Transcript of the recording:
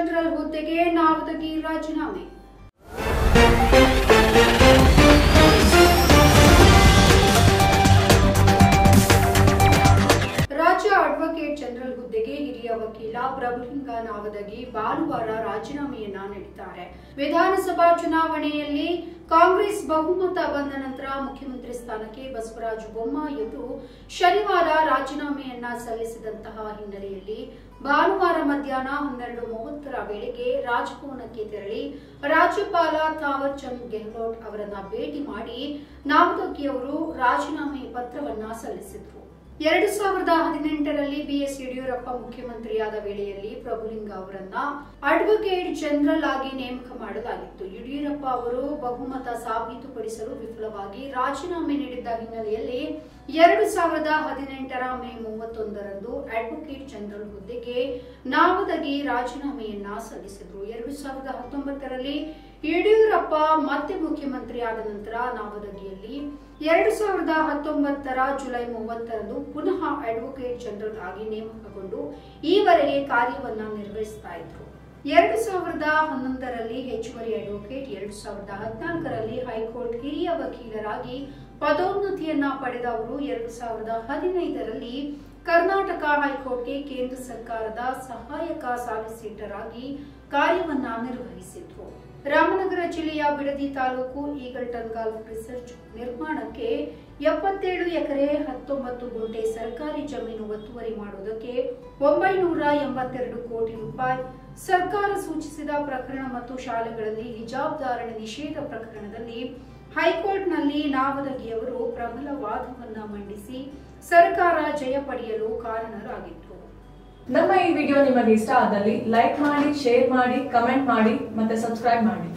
General ಹುದ್ದೆಗೆ ನಾವದಗಿ ರಾಜೀನಾಮೆ ರಾಜ್ಯ ವಕೀಲ ಪ್ರಭುಲಿಂಗ ನಾವದಗಿ ಭಾನುವಾರ ರಾಜೀನಾಮೆಯನ್ನ ನೀಡಿದ್ದಾರೆ. ವಿಧಾನಸಭಾ ಚುನಾವಣೆಯಲ್ಲಿ ಕಾಂಗ್ರೆಸ್ ಬಹುಮತ ಬಂದ ನಂತರ ಮುಖ್ಯಮಂತ್ರಿ ಸ್ಥಾನಕ್ಕೆ ಬಸವರಾಜ ಬೊಮ್ಮಾಯಿಯವರು ಶನಿವಾರ ರಾಜೀನಾಮೆಯನ್ನ ಸಲ್ಲಿಸಿದಂತಹ ಹಿನ್ನೆಲೆಯಲ್ಲಿ ಭಾನುವಾರ ಮಧ್ಯಾಹ್ನ ಹನ್ನೆರಡು ಮೂವತ್ತರ ವೇಳೆಗೆ ರಾಜಭವನಕ್ಕೆ ತೆರಳಿ ರಾಜ್ಯಪಾಲ ಥಾವರ್ ಚಂದ್ ಗೆಹ್ಲೋಟ್ ಅವರನ್ನ ಭೇಟಿ ಮಾಡಿ ನಾವದಗಿ ಅವರು ರಾಜೀನಾಮೆ ಪತ್ರವನ್ನ ಸಲ್ಲಿಸಿದ್ರು. ಎರಡು ಸಾವಿರದ ಹದಿನೆಂಟರಲ್ಲಿ ಬಿಎಸ್ ಯಡಿಯೂರಪ್ಪ ಮುಖ್ಯಮಂತ್ರಿಯಾದ ವೇಳೆಯಲ್ಲಿ ಪ್ರಭುಲಿಂಗ ಅವರನ್ನ ಅಡ್ವೊಕೇಟ್ ಜನರಲ್ ಆಗಿ ನೇಮಕ ಮಾಡಲಾಗಿತ್ತು. ಯಡಿಯೂರಪ್ಪ ಅವರು ಬಹುಮತ ಸಾಬೀತುಪಡಿಸಲು ವಿಫಲವಾಗಿ ರಾಜೀನಾಮೆ ನೀಡಿದ್ದ ಹಿನ್ನೆಲೆಯಲ್ಲಿ ಎರಡು ಸಾವಿರದ ಹದಿನೆಂಟರ ಮೇ ಮೂವತ್ತೊಂದರಂದು ಅಡ್ವೊಕೇಟ್ ಜನರಲ್ ಹುದ್ದೆಗೆ ನಾವುದಗಿ ರಾಜೀನಾಮೆಯನ್ನ ಸಲ್ಲಿಸಿದ್ರು. ಎರಡು ಸಾವಿರದ ಹತ್ತೊಂಬತ್ತರಲ್ಲಿ ಯಡಿಯೂರಪ್ಪ ಮತ್ತೆ ಮುಖ್ಯಮಂತ್ರಿ ಆದ ನಂತರ ನಾವದಗಿಯಲ್ಲಿ ಎರಡು ಸಾವಿರದ ಹತ್ತೊಂಬತ್ತರ ಜುಲೈ ಮೂವತ್ತರಂದು ಪುನಃ ಅಡ್ವೊಕೇಟ್ ಜನರಲ್ ಆಗಿ ನೇಮಕಗೊಂಡು ಈವರೆಗೆ ಕಾರ್ಯವನ್ನ ನಿರ್ವಹಿಸ್ತಾ ಇದ್ರು. ಎರಡು ಸಾವಿರದ ಹನ್ನೊಂದರಲ್ಲಿ ಹೆಚ್ಚುವರಿ ಅಡ್ವೊಕೇಟ್ ಎರಡು ಸಾವಿರದ ಹದಿನಾಲ್ಕರಲ್ಲಿ ಹೈಕೋರ್ಟ್ ಹಿರಿಯ ವಕೀಲರಾಗಿ ಪದೋನ್ನತಿಯನ್ನ ಪಡೆದ ಅವರು ಎರಡು ಸಾವಿರದ ಹದಿನೈದರಲ್ಲಿ ಕರ್ನಾಟಕ ಹೈಕೋರ್ಟ್ಗೆ ಕೇಂದ್ರ ಸರ್ಕಾರದ ಸಹಾಯಕ ಸಾಲಿಸಿಟರ್ ಆಗಿ ಕಾರ್ಯವನ್ನ ನಿರ್ವಹಿಸಿದ್ರು. ರಾಮನಗರ ಜಿಲ್ಲೆಯ Bidadi taluk Eagleton golf resort ನಿರ್ಮಾಣಕ್ಕೆ ಎಪ್ಪತ್ತೇಳು ಎಕರೆ ಹತ್ತೊಂಬತ್ತು ಗುಂಟೆ ಸರ್ಕಾರಿ ಜಮೀನು ಒತ್ತುವರಿ ಮಾಡುವುದಕ್ಕೆ ಒಂಬೈನೂರ ಎಂಬತ್ತೆರಡು ಕೋಟಿ ರೂಪಾಯಿ ಸರ್ಕಾರ ಸೂಚಿಸಿದ ಪ್ರಕರಣ ಮತ್ತು ಶಾಲೆಗಳಲ್ಲಿ ಹಿಜಾಬ್ ಧಾರಣೆ ನಿಷೇಧ ಪ್ರಕರಣದಲ್ಲಿ ಹೈಕೋರ್ಟ್ನಲ್ಲಿ ನಾವದಗಿಯವರು ಪ್ರಬಲ ವಾದವನ್ನ ಮಂಡಿಸಿ ಸರ್ಕಾರ ಜಯ ಪಡೆಯಲು ಕಾರಣರಾಗಿತ್ತು. ನಮ್ಮ ಈ ವಿಡಿಯೋ ನಿಮಗೆ ಇಷ್ಟ ಆದಲ್ಲಿ ಲೈಕ್ ಮಾಡಿ, ಶೇರ್ ಮಾಡಿ, ಕಮೆಂಟ್ ಮಾಡಿ ಮತ್ತೆ ಸಬ್ಸ್ಕ್ರೈಬ್ ಮಾಡಿ.